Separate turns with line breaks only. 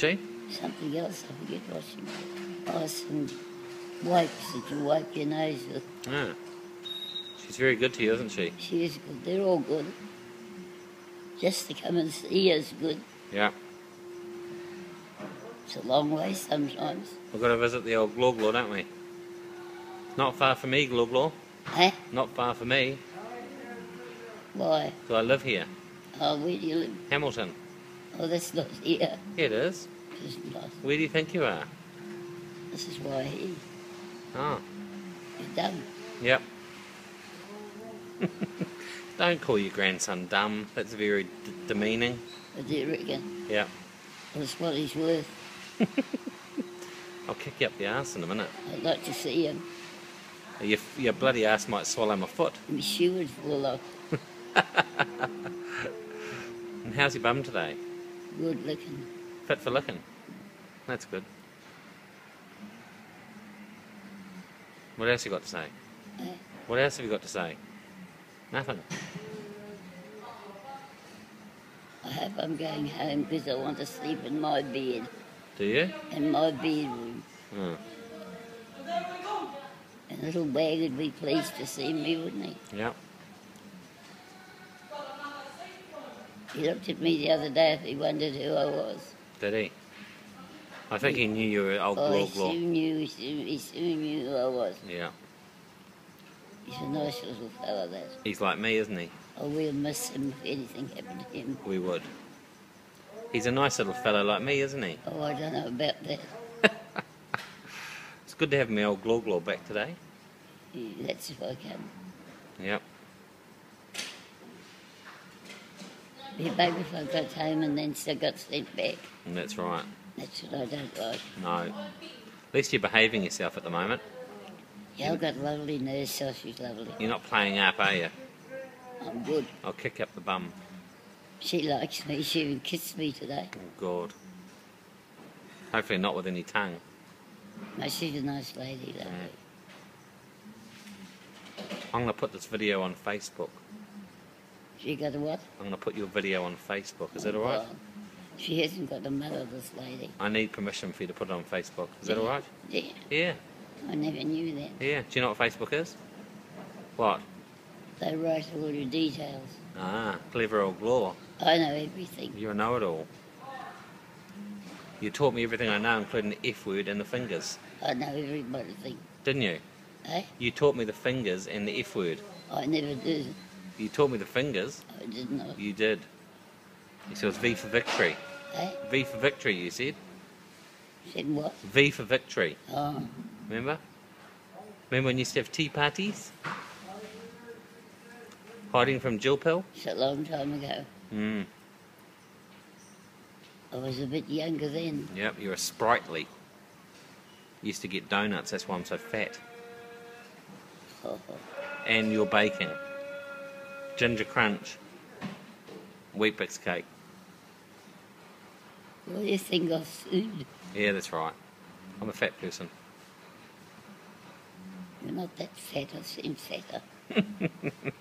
She?
Something else, I forget what she Oh, some wipes that you wipe your nose with.
Yeah. She's very good to you, isn't she?
She is good. They're all good. Just to come and see is good.
Yeah.
It's a long way sometimes.
We're going to visit the old Gloglaw, don't we? Not far from me, Gloglaw.
Eh?
Not far from me,
Why?
because I live here.
Oh, where do you live?
Hamilton.
Oh, that's not here.
Here it is.
It's not.
Where do you think you are?
This is why he.
Oh,
You're dumb.
yep. Don't call your grandson dumb. That's very d- demeaning.
What do reckon?
Yeah.
That's what he's worth.
I'll kick you up the arse in a minute.
I'd like to see him.
Your, your bloody ass might swallow my foot.
My shoe would fall off.
And how's your bum today?
Good looking.
Fit for looking. That's good. What else you got to say?
Eh?
What else have you got to say? Nothing.
I hope I'm going home because I want to sleep in my bed.
Do you?
In my bedroom.
Oh,
And little Wag would be pleased to see me, wouldn't he?
yeah.
He looked at me the other day if he wondered who I was.
Did he? I think he knew you were old
Oh, he soon knew, he soon, he soon knew who I was.
Yeah.
He's a nice little fellow, that.
He's like me, isn't he?
Oh, we'll miss him if anything happened to him.
We would. He's a nice little fellow like me, isn't he?
Oh, I don't know about that.
It's good to have my old Glor Glor back today.
Yeah, That's if I can.
Yep.
Be back if I got home and then still got sent back.
And that's right.
That's what I don't like.
No. At least you're behaving yourself at the moment.
Yeah, I've got lovely nurse, so she's lovely.
You're not playing up, are you?
I'm good.
I'll kick up the bum.
She likes me. She even kissed me today.
Oh, God. Hopefully not with any tongue.
No, she's a nice lady, lovely.
I'm going to put this video on Facebook.
She got a what?
I'm going to put your video on Facebook. Is that alright?
Oh, She hasn't got a mother, of this lady.
I need permission for you to put it on Facebook. Is that alright?
Yeah,
Yeah.
I never knew that.
Yeah. Do you know what Facebook is? What?
They write all your details.
Ah, clever old Glor.
I know everything.
You're a know-it-all. You taught me everything I know, including the F word and the fingers.
I know everybody thing.
Didn't you?
Eh?
You taught me the fingers and the F word.
I never did.
You taught me the fingers.
I did not.
You did. You said it was V for victory.
Eh?
V for victory, you said.
Said what?
V for victory.
Oh,
Remember? Remember when you used to have tea parties? Hiding from Jill Pill?
it's a long time ago.
Mm.
I was a bit younger then.
Yep, you were sprightly. Used to get donuts, that's why I'm so fat.
Oh,
And you're baking. Ginger crunch. Weet-Bix cake.
what do you think of food?
Yeah, that's right. I'm a fat person.
You're not that fat. I seem fatter.